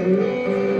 Música